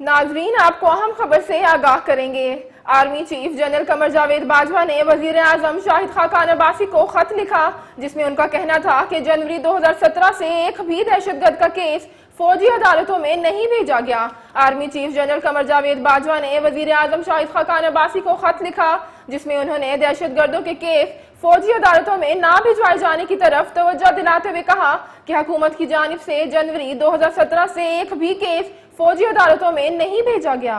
नाजरीन, आपको अहम खबर से आगाह करेंगे। Army chief general Qamar Javed Bajwa ने वज़ीर आज़म शाहिद खाकान अब्बासी को खत लिखा, जिसमें उनका कहना था कि जनवरी 2017 से एक भी दहशतगर्द का केस फौजी अदालतों में नहीं भेजा गया। Army chief general Qamar Javed Bajwa ने वज़ीर आज़म शाहिद खाकान अब्बासी को खत लिखा, जिसमें उन्होंने दहशत गर्दों के केस फौजी अदालतों में ना भिजवाए जाने की तरफ़ तवज्जो दिलाते हुए कहा कि हुकूमत की जानब से जनवरी 2017 से एक भी केस फौजी अदालतों में नहीं भेजा गया।